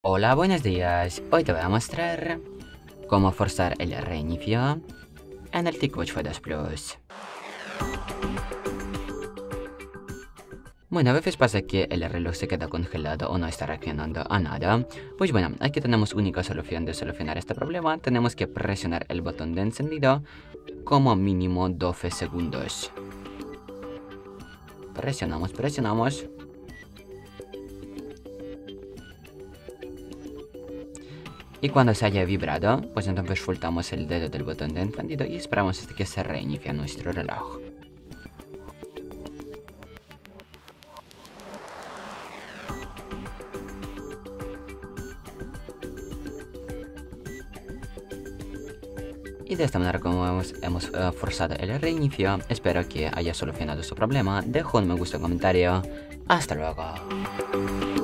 Hola, buenos días. Hoy te voy a mostrar cómo forzar el reinicio en el TicWatch F2 Plus. Bueno, a veces pasa que el reloj se queda congelado o no está reaccionando a nada. Pues bueno, aquí tenemos única solución de solucionar este problema. Tenemos que presionar el botón de encendido como mínimo 12 segundos. Presionamos, presionamos. Y cuando se haya vibrado, pues entonces soltamos el dedo del botón de encendido y esperamos hasta que se reinicie nuestro reloj. Y de esta manera como hemos, uh, forzado el reinicio, espero que haya solucionado su problema. Dejo un me gusta en comentario. Hasta luego.